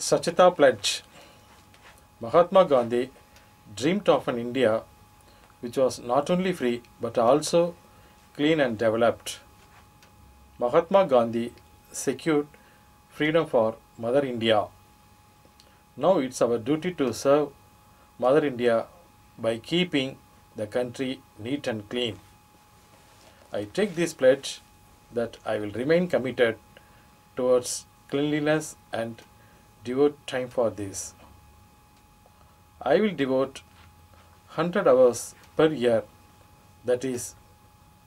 Swachhata Pledge Mahatma Gandhi dreamed of an India which was not only free but also clean and developed. Mahatma Gandhi secured freedom for Mother India. Now it's our duty to serve Mother India by keeping the country neat and clean. I take this pledge that I will remain committed towards cleanliness and devote time for this. I will devote 100 hours per year, that is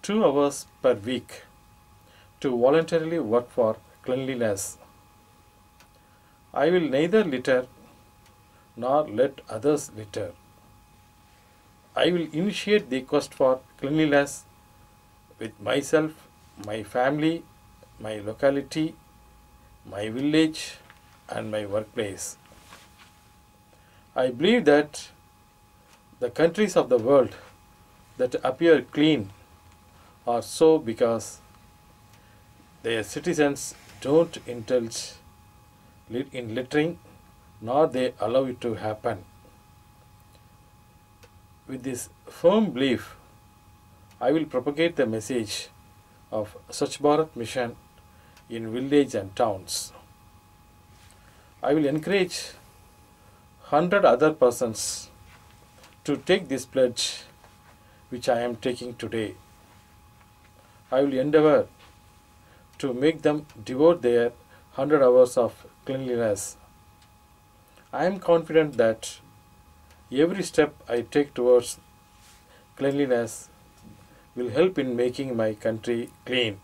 2 hours per week, to voluntarily work for cleanliness. I will neither litter nor let others litter. I will initiate the quest for cleanliness with myself, my family, my locality, my village, and my workplace. I believe that the countries of the world that appear clean are so because their citizens don't indulge in littering nor they allow it to happen. With this firm belief, I will propagate the message of Swachh Bharat mission in village and towns. I will encourage 100 other persons to take this pledge which I am taking today. I will endeavor to make them devote their 100 hours of cleanliness. I am confident that every step I take towards cleanliness will help in making my country clean.